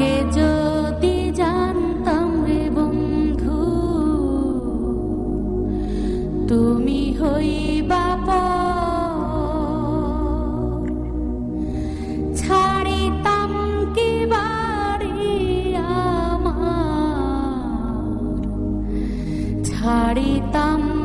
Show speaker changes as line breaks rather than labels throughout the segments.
আগে যদি জানতাম বন্ধু তুমি ছাড়িতাম কি ছাড়িতাম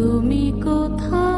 তুমি কোথা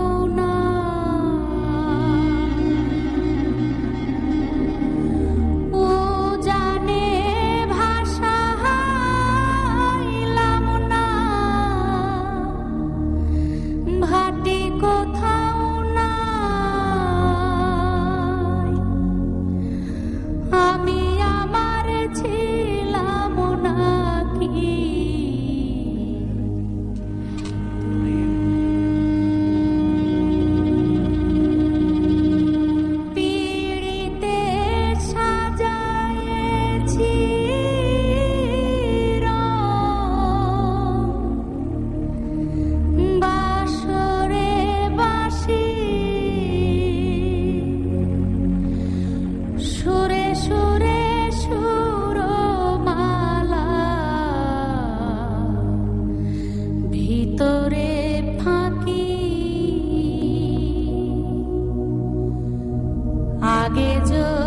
just